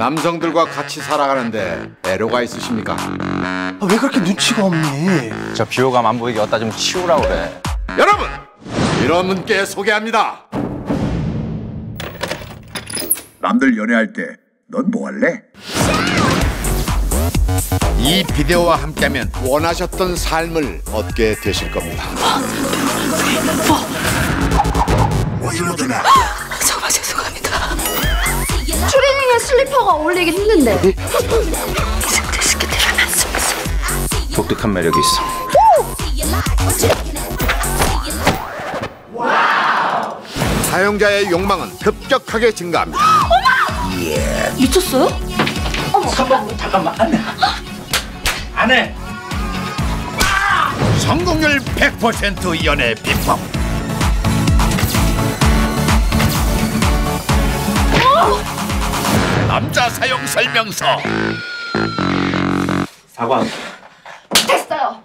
남성들과 같이 살아가는데 애로가 있으십니까? 아, 왜 그렇게 눈치가 없니? 저 비호감 안 보이게 어디다 좀 치우라 그래. 여러분 이런 분께 소개합니다. 남들 연애할 때 넌 뭐 할래? 이 비디오와 함께하면 원하셨던 삶을 얻게 되실 겁니다. 슬리퍼가 어울리긴 했는데. 독특한 매력이 있어. 사용자의 욕망은 급격하게 증가합니다. 미쳤어요? 성공률 100% 연애 비법. 남자 사용 설명서. 사과. 됐어요.